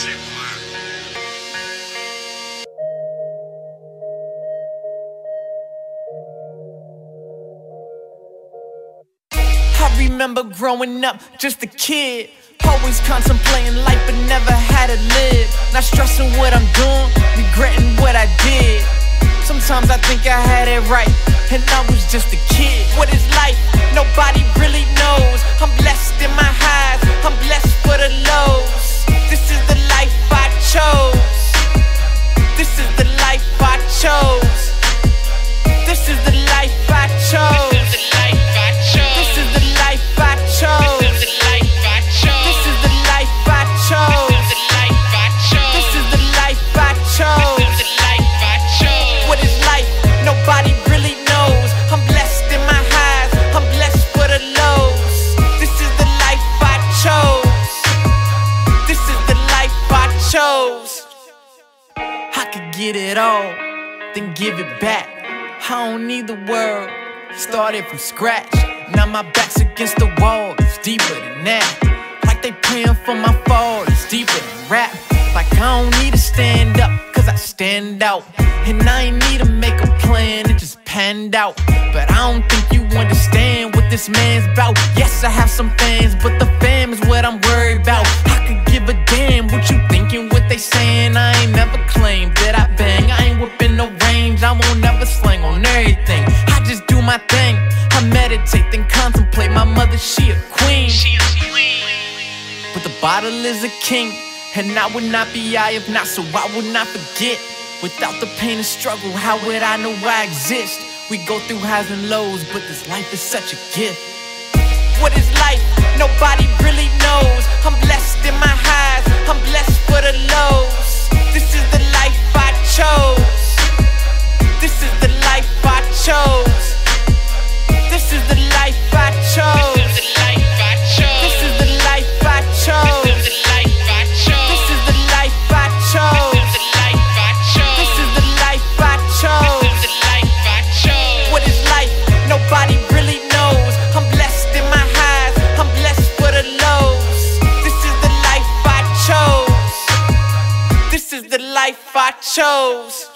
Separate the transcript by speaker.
Speaker 1: I remember growing up just a kid. Always contemplating life but never had to live. Not stressing what I'm doing, regretting what I did. Sometimes I think I had it right, and I was just a kid. What is life? Nobody really knows. Chose. I could get it all, then give it back. I don't need the world, started from scratch. Now my back's against the wall, it's deeper than that. Like they praying for my fall, it's deeper than rap. Like I don't need to stand up, cause I stand out. And I ain't need to make a plan, it just panned out. But I don't think you understand what this man's about. Yes, I have some fans, but the fam is what I'm worried about. Slang on everything. I just do my thing. I meditate, then contemplate. My mother, she a queen. She a queen. But the bottle is a king, and I would not be I if not, so I would not forget. Without the pain and struggle, how would I know I exist? We go through highs and lows, but this life is such a gift. What is life? Nobody really knows. I'm blessed in my highs, chose.